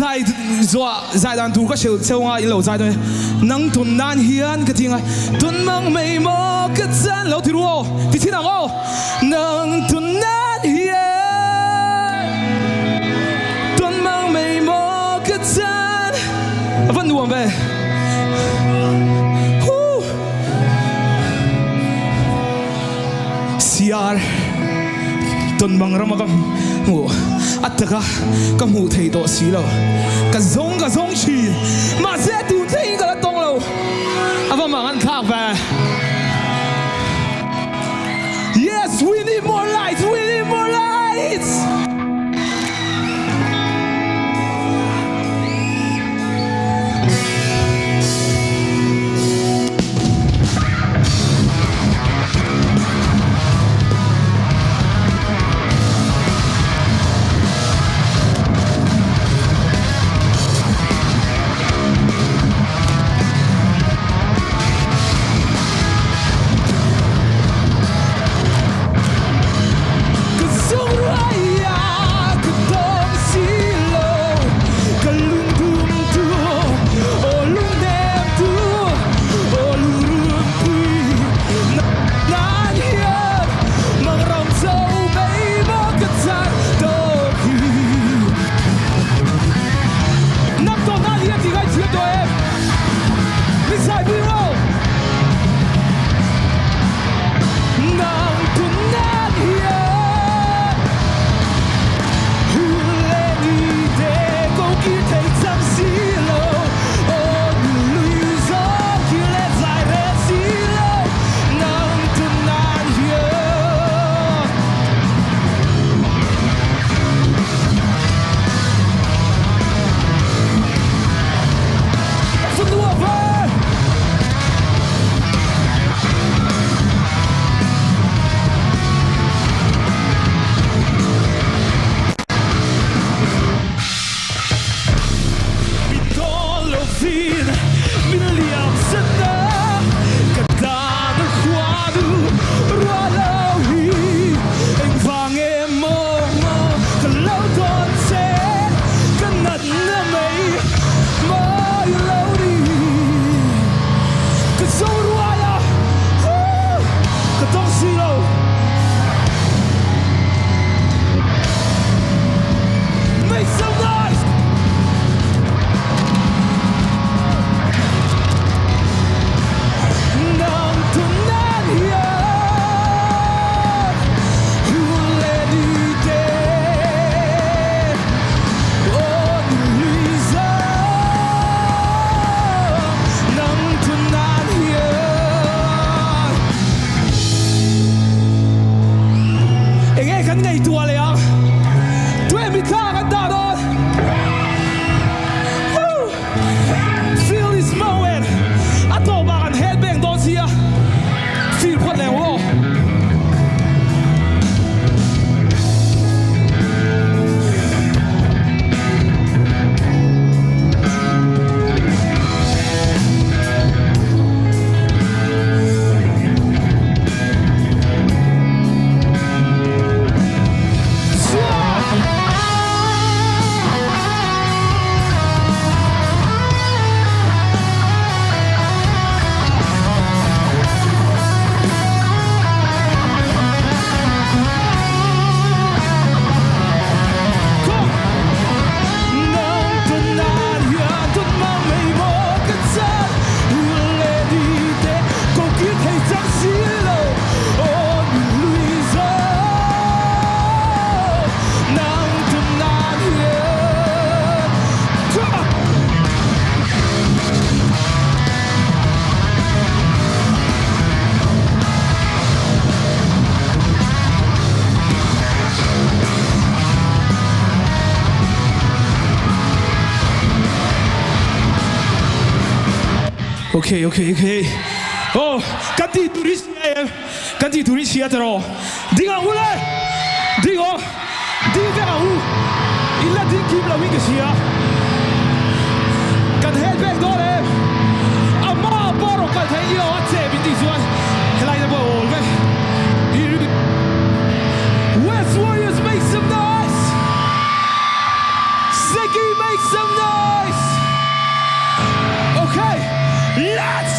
zai zua zai dan tu ka sheu cheu nga in lo zai doi nang tun nan hian ka tinga tun mang mei mo ka chan lo ti ruo ti thi na o nang tun nan hian tun mang mei mo ka chan vẫn nuông ve siar. Tun mang ramakam ngủ ka mu thei to thầy tổ xí lo cả giống, cả chi ma sẽ tu ง่肯定ขนา Oké, oké, oké. Oh, can't he do this here? Can't he do this here at all? Diga on, Wule! Ding on! Ding! Il a a hier. Kan hij weg door hem? Amma, Boro, kan hij hier wat zeggen one? Kleine bal. Hier, West Warriors make some noise! Ziggy make some noise! Okay! Let's